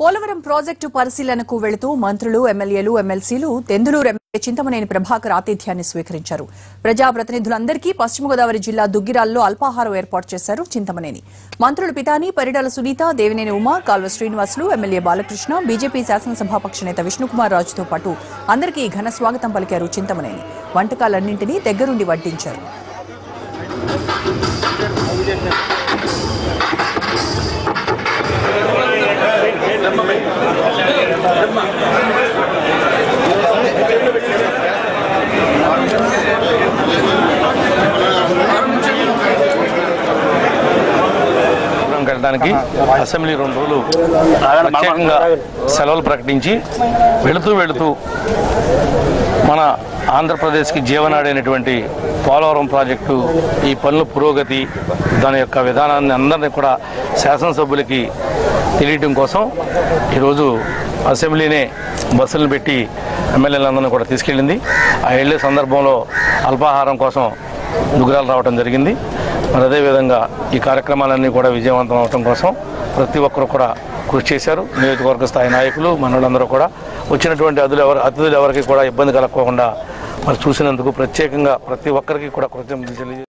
Polavaram project పరిశీలనకు వెళుతూ మంత్రులు ఎమ్మెల్యేలు ఎమ్మెల్సీలు తెందులూరు ఎమ్మెల్యే చింతమనేని ప్రభాకర్ ఆతిథ్యాన్ని స్వీకరించారు. ప్రజాప్రతినిధులందరికీ పశ్చిమ గోదావరి జిల్లా దుగ్గిరాల్లో అల్పాహారం ఏర్పాటు చేశారు చింతమనేని. మంత్రులు పితాని పరిడాల సునీత దేవినేని ఉమా కాల్వ శ్రీనివాసులు ఎమ్మెల్యే బాలకృష్ణ బీజేపీ శాసనసభాపక్ష నేత విష్ణుకుమార్ రాజుతో పాటు అందరికీ ఘన స్వాగతం పలికారు చింతమనేని. వంటకాలన్నింటినీ దగ్గరుండి వడ్డించారు. కట్టడానికి అసెంబ్లీ రెండు రోజులు ప్రత్యేకంగా సెలవులు ప్రకటించి వెళుతూ వెళుతూ మన ఆంధ్రప్రదేశ్కి జీవనాడైనటువంటి పోలవరం ప్రాజెక్టు ఈ పనుల పురోగతి దాని యొక్క విధానాన్ని అందరినీ కూడా శాసనసభ్యులకి తెలియటం కోసం ఈరోజు అసెంబ్లీనే బస్సులను పెట్టి ఎమ్మెల్యేలందరినీ కూడా తీసుకెళ్ళింది. ఆ వెళ్ళే సందర్భంలో అల్పాహారం కోసం దుగ్గురాలు రావడం జరిగింది. మరి అదేవిధంగా ఈ కార్యక్రమాలన్నీ కూడా విజయవంతం అవడం కోసం ప్రతి ఒక్కరు కూడా కృషి చేశారు. నియోజకవర్గ స్థాయి నాయకులు మనోళ్ళందరూ కూడా. వచ్చినటువంటి అతిథులు ఎవరు అతిథులు ఎవరికి కూడా ఇబ్బంది కలగకుండా మరి చూసినందుకు ప్రత్యేకంగా ప్రతి ఒక్కరికి కూడా కృతజ్ఞతలు తెలియజేస్తున్నాను